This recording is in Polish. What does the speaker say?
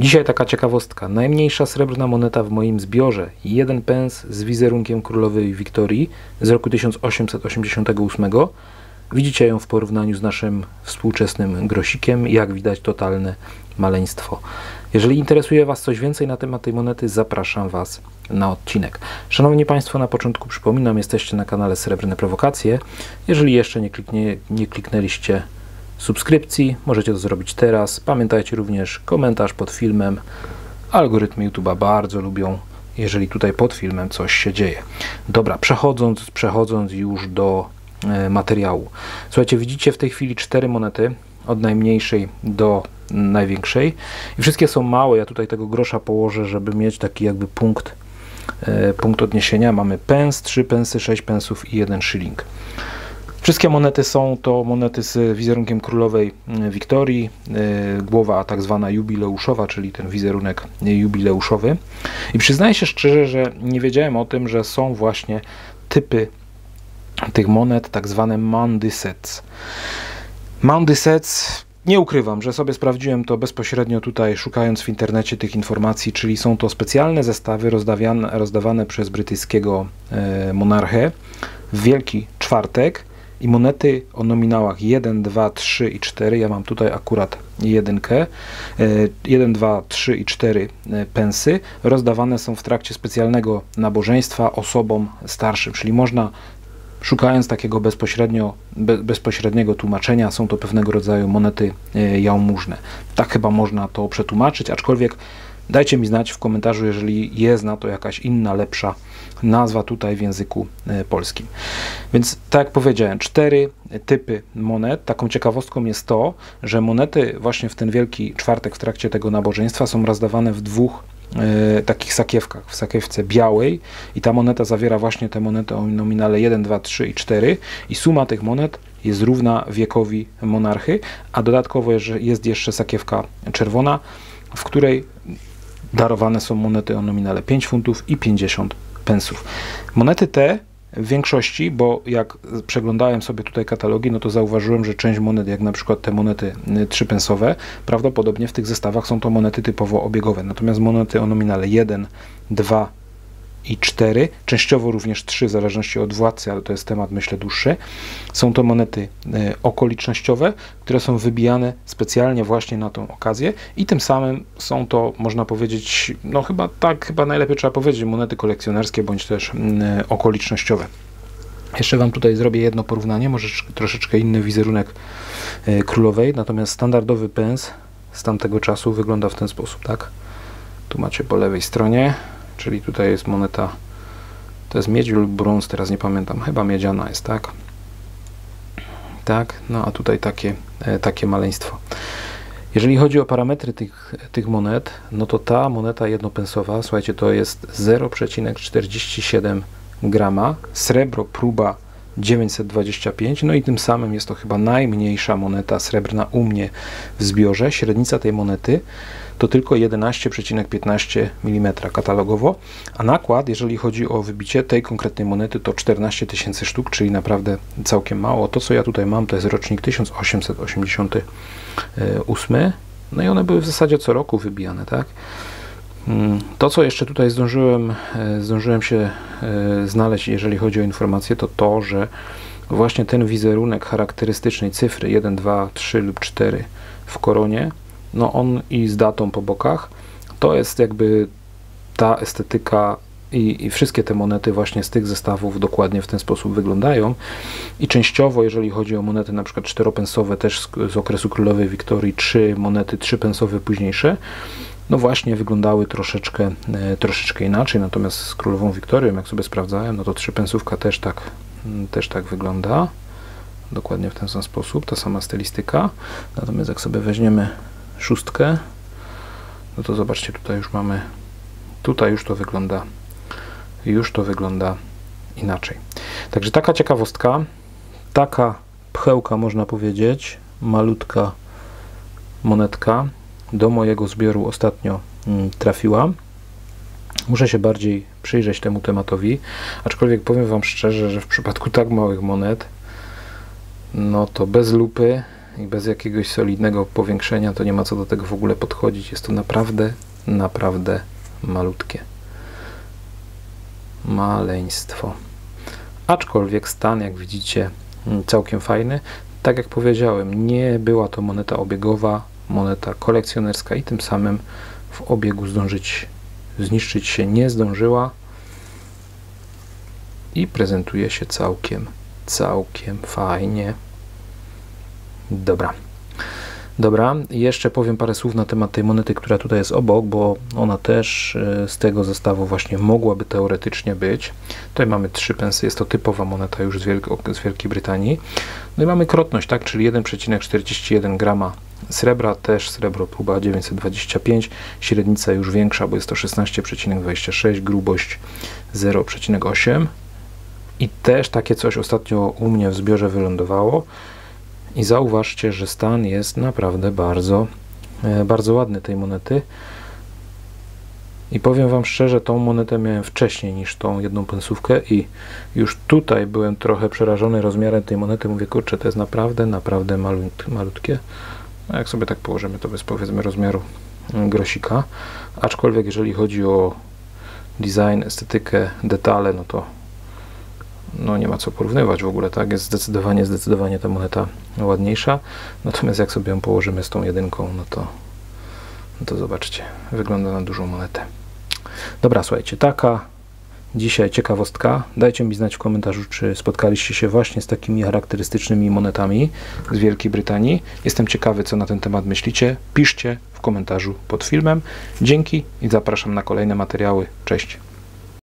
Dzisiaj taka ciekawostka. Najmniejsza srebrna moneta w moim zbiorze. Jeden pens z wizerunkiem królowej Wiktorii z roku 1888. Widzicie ją w porównaniu z naszym współczesnym grosikiem. Jak widać, totalne maleństwo. Jeżeli interesuje Was coś więcej na temat tej monety, zapraszam Was na odcinek. Szanowni Państwo, na początku przypominam, jesteście na kanale Srebrne Prowokacje. Jeżeli jeszcze nie, kliknie, nie kliknęliście subskrypcji, możecie to zrobić teraz. Pamiętajcie również komentarz pod filmem. Algorytmy YouTube'a bardzo lubią, jeżeli tutaj pod filmem coś się dzieje. Dobra, przechodząc, przechodząc już do e, materiału. Słuchajcie, widzicie w tej chwili cztery monety, od najmniejszej do największej. I wszystkie są małe. Ja tutaj tego grosza położę, żeby mieć taki jakby punkt, e, punkt odniesienia. Mamy pens, trzy pensy, sześć pensów i jeden shilling. Wszystkie monety są to monety z wizerunkiem królowej e, Wiktorii, e, głowa tak zwana jubileuszowa, czyli ten wizerunek jubileuszowy. I przyznaję się szczerze, że nie wiedziałem o tym, że są właśnie typy tych monet, tak zwane Mandy sets. Mandy sets nie ukrywam, że sobie sprawdziłem to bezpośrednio tutaj, szukając w internecie tych informacji, czyli są to specjalne zestawy rozdawane przez brytyjskiego e, monarchę w Wielki Czwartek i monety o nominałach 1, 2, 3 i 4. Ja mam tutaj akurat jedynkę. 1, 2, 3 i 4 e, pensy rozdawane są w trakcie specjalnego nabożeństwa osobom starszym, czyli można Szukając takiego bezpośrednio, be, bezpośredniego tłumaczenia, są to pewnego rodzaju monety e, jałmużne. Tak chyba można to przetłumaczyć, aczkolwiek dajcie mi znać w komentarzu, jeżeli jest na to jakaś inna, lepsza nazwa tutaj w języku e, polskim. Więc tak jak powiedziałem, cztery typy monet. Taką ciekawostką jest to, że monety właśnie w ten Wielki Czwartek w trakcie tego nabożeństwa są rozdawane w dwóch e, takich sakiewkach, w sakiewce białej i ta moneta zawiera właśnie te monety o nominale 1, 2, 3 i 4 i suma tych monet jest równa wiekowi monarchy, a dodatkowo jest jeszcze sakiewka czerwona, w której darowane są monety o nominale 5 funtów i 50 pensów. Monety te w większości, bo jak przeglądałem sobie tutaj katalogi, no to zauważyłem, że część monet, jak na przykład te monety 3-pensowe, y, prawdopodobnie w tych zestawach są to monety typowo obiegowe. Natomiast monety o nominale 1, 2, i 4, częściowo również 3 w zależności od władcy, ale to jest temat myślę dłuższy. Są to monety e, okolicznościowe, które są wybijane specjalnie właśnie na tą okazję i tym samym są to, można powiedzieć, no chyba tak, chyba najlepiej trzeba powiedzieć, monety kolekcjonerskie bądź też e, okolicznościowe. Jeszcze Wam tutaj zrobię jedno porównanie, może troszeczkę inny wizerunek e, królowej, natomiast standardowy pens z tamtego czasu wygląda w ten sposób, tak? Tu macie po lewej stronie czyli tutaj jest moneta, to jest miedź lub brąz, teraz nie pamiętam, chyba miedziana jest, tak? Tak, no a tutaj takie, e, takie maleństwo. Jeżeli chodzi o parametry tych, tych monet, no to ta moneta jednopensowa, słuchajcie, to jest 0,47 grama, srebro próba 925, no i tym samym jest to chyba najmniejsza moneta srebrna u mnie w zbiorze. Średnica tej monety to tylko 11,15 mm katalogowo, a nakład, jeżeli chodzi o wybicie tej konkretnej monety, to 14 tysięcy sztuk, czyli naprawdę całkiem mało. To, co ja tutaj mam, to jest rocznik 1888, no i one były w zasadzie co roku wybijane, tak? Mm, to, co jeszcze tutaj zdążyłem, e, zdążyłem się e, znaleźć, jeżeli chodzi o informacje, to to, że właśnie ten wizerunek charakterystycznej cyfry 1, 2, 3 lub 4 w koronie no on i z datą po bokach, to jest jakby ta estetyka i, i, wszystkie te monety właśnie z tych zestawów dokładnie w ten sposób wyglądają. I częściowo, jeżeli chodzi o monety na przykład czteropensowe też z, z okresu Królowej Wiktorii, trzy monety trzypensowe późniejsze, no właśnie wyglądały troszeczkę, e, troszeczkę inaczej, natomiast z Królową Wiktorią, jak sobie sprawdzałem, no to trzypensówka też tak, mm, też tak wygląda. Dokładnie w ten sam sposób, ta sama stylistyka. Natomiast jak sobie weźmiemy szóstkę, no to zobaczcie, tutaj już mamy, tutaj już to wygląda, już to wygląda inaczej. Także taka ciekawostka, taka pchełka można powiedzieć, malutka monetka do mojego zbioru ostatnio mm, trafiła. Muszę się bardziej przyjrzeć temu tematowi, aczkolwiek powiem Wam szczerze, że w przypadku tak małych monet, no to bez lupy i bez jakiegoś solidnego powiększenia to nie ma co do tego w ogóle podchodzić. Jest to naprawdę, naprawdę malutkie. Maleństwo. Aczkolwiek stan, jak widzicie, całkiem fajny. Tak jak powiedziałem, nie była to moneta obiegowa, moneta kolekcjonerska i tym samym w obiegu zdążyć zniszczyć się nie zdążyła i prezentuje się całkiem, całkiem fajnie. Dobra. Dobra, jeszcze powiem parę słów na temat tej monety, która tutaj jest obok, bo ona też e, z tego zestawu właśnie mogłaby teoretycznie być. Tutaj mamy trzy pensy, jest to typowa moneta już z, z Wielkiej Brytanii. No i mamy krotność, tak, czyli 1,41 grama srebra, też srebro próba 925, średnica już większa, bo jest to 16,26, grubość 0,8 i też takie coś ostatnio u mnie w zbiorze wylądowało. I zauważcie, że stan jest naprawdę bardzo, e, bardzo ładny tej monety. I powiem Wam szczerze, tą monetę miałem wcześniej niż tą jedną pensówkę i już tutaj byłem trochę przerażony rozmiarem tej monety. Mówię, kurczę, to jest naprawdę, naprawdę malut, malutkie. A jak sobie tak położymy, to bez powiedzmy rozmiaru grosika. Aczkolwiek jeżeli chodzi o design, estetykę, detale, no to no nie ma co porównywać w ogóle, tak? Jest zdecydowanie, zdecydowanie ta moneta ładniejsza. Natomiast jak sobie ją położymy z tą jedynką, no to, no to zobaczcie, wygląda na dużą monetę. Dobra, słuchajcie, taka dzisiaj ciekawostka. Dajcie mi znać w komentarzu, czy spotkaliście się właśnie z takimi charakterystycznymi monetami z Wielkiej Brytanii. Jestem ciekawy, co na ten temat myślicie. Piszcie w komentarzu pod filmem. Dzięki i zapraszam na kolejne materiały. Cześć.